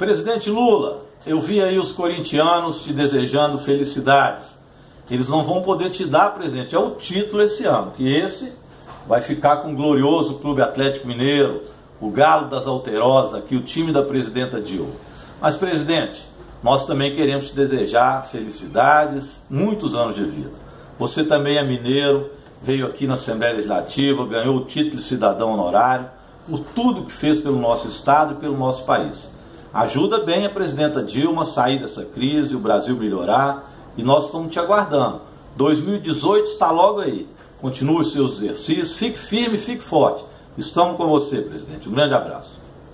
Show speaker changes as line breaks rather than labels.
Presidente Lula, eu vi aí os corintianos te desejando felicidades. Eles não vão poder te dar presente, é o título esse ano, que esse vai ficar com o glorioso Clube Atlético Mineiro, o Galo das Alterosas, aqui o time da presidenta Dilma. Mas, presidente, nós também queremos te desejar felicidades, muitos anos de vida. Você também é mineiro, veio aqui na Assembleia Legislativa, ganhou o título de cidadão honorário, por tudo que fez pelo nosso Estado e pelo nosso país. Ajuda bem a presidenta Dilma a sair dessa crise, o Brasil melhorar, e nós estamos te aguardando. 2018 está logo aí. Continue os seus exercícios, fique firme, fique forte. Estamos com você, presidente. Um grande abraço.